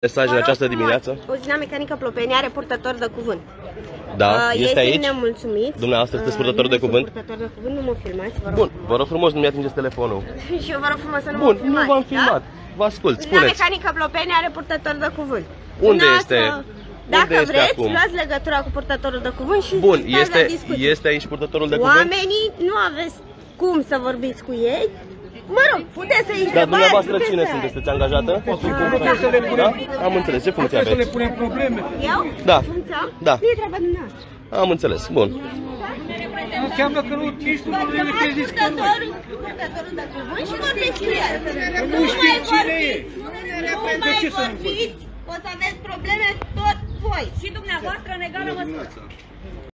Mesaj în această frumos. dimineață? Uzina mecanică Plopeni are purtător de cuvânt. Da, Uh, este ei aici? sunt nemulțumiți. Dumneavoastră sunteți Uh, purtător nu de sunt cuvânt? purtător de cuvânt, nu mă filmați, vă rog. Bun, vă rog frumos, nu mi-atingeți telefonul. Și eu vă rog frumos să nu Bun, mă nu filmați. v-am filmat. Vă ascult, Uzina spuneți. mecanică Plopeni are purtător de cuvânt. Unde Dumneavoastră, este? Dacă Unde este vreți, acum? luați legătura cu purtătorul de cuvânt și Bun, stați este, la discuții. este aici purtătorul de cuvânt? Oamenii nu aveți cum să vorbiți cu ei. Mă rog, puteți să-i Dar întrebați. dumneavoastră puteți cine să- sunteți? Sunteți angajată? Puteți să le Da? punem, Am înțeles. Ce funcție puteți să le aveți? punem probleme. Eu? Da. Funcția? Da. Nu e treaba dumneavoastră. Am înțeles. Bun. Înseamnă că nu nici tu nu le zici că nu. Purtătorul, purtătorul de cuvânt și vorbiți cu el. Nu știu mai cine e. vorbiți, Nu mai ce să nu vorbiți, o să aveți probleme tot voi. Și dumneavoastră în egală măsură.